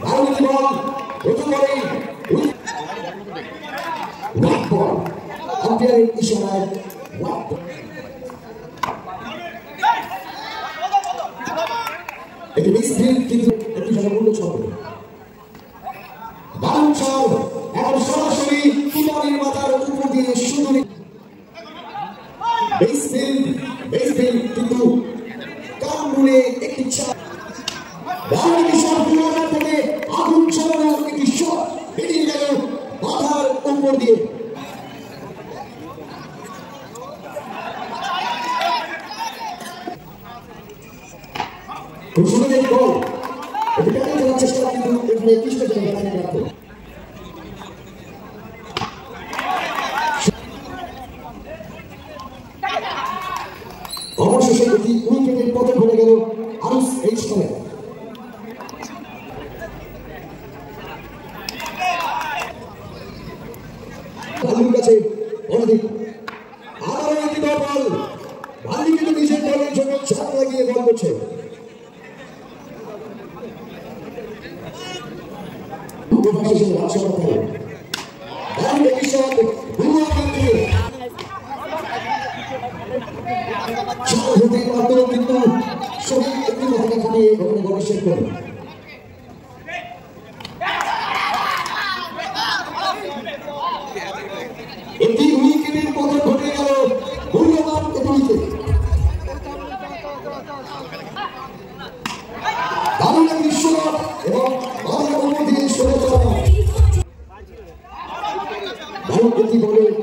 দারুণ বল প্রথম বলেই হোয়াইট বল আম্পায়ারের ইশারায় হোয়াইট বল এটি মিসফিল্ড কিন্তু একটি সম্পূর্ণ ছন্দ দারুণ ছল এখন সরাসরি কুমারীর মাথার উপর দিয়ে সুন্দরী বেসফিল্ড বেসফিল্ড কিন্তু কামড়ে একটি ছক দিয়ে। চেষ্টা কিন্তু ব্যর্থ অবশেষে এটি উইকেটের পথে ঘুরে গেল আরুস এইচ খেলে ভাল্লুর কাছে অনেক আবারও ভাল্লু কিন্তু নিজের দলের জন্য ছাপ লাগিয়ে বল করছে। কিন্তু শরীর একটু মাথা খাটিয়ে ঘটনা ঘটে শেষ করে।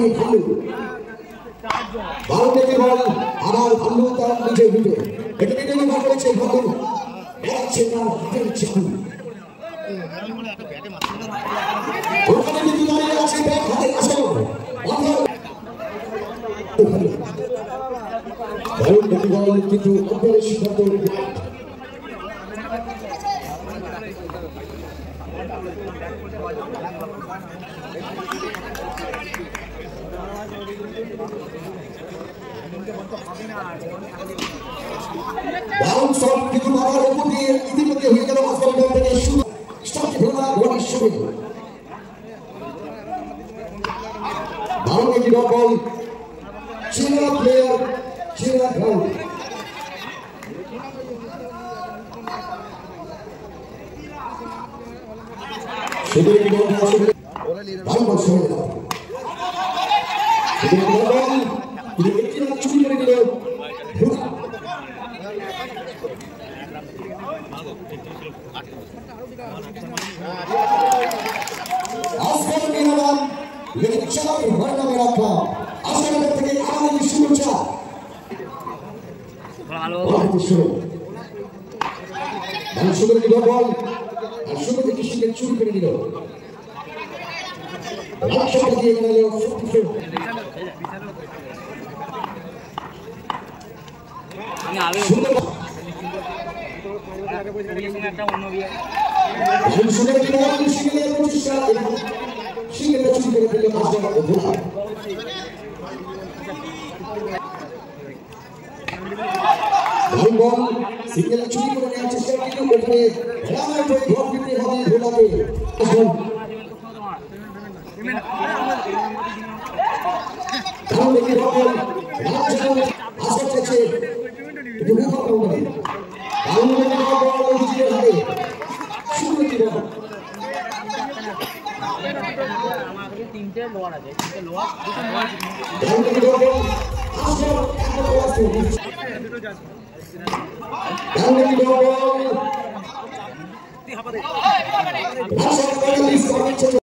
হাতে ভালো ভালো থেকে বল আবার ভালো তার নিজের ভিতরে এটা মিডলে বল করেছে ভালো বেড়াচ্ছে তার হাতের চালু ওখানে কিন্তু দাঁড়িয়ে আছে ব্যাট হাতে আসো দারুণ একটি বল কিন্তু আম্পায়ারের সিদ্ধান্ত দারুণ শট কিন্তু মাথার উপর দিয়ে ইতিমধ্যে হয়ে গেল থেকে শুরু। ভেলা বল সেরা প্লেয়ার সেরা গ্রাউন্ড সেটা বল একটি বল কিন্তু একটি রান চুরি করে দিল ভুয়া আজকের বিনোদন লেকচার ভয়নামে রাখলাম আজকের থেকে আগামী শুভেচ্ছা। শুরু। দিল বল। শুরু থেকে সঙ্গে চুরি করে দিল। রাজশাহী দিয়ে গেল সুন্দর সিঙ্গেল চুরি করে নেওয়ার চেষ্টা কিন্তু ওখানে রানার হয়ে ঘর ফিরতে হবে ভোলাকে ধান দেখে বল রাজশাহী আশা চাইছে একটু মুখ পাবো না ধান দেখে বল জিতে হবে শুরু কি বল তিনটে লোয়ার আছে। তিনটে লোয়ার দুটো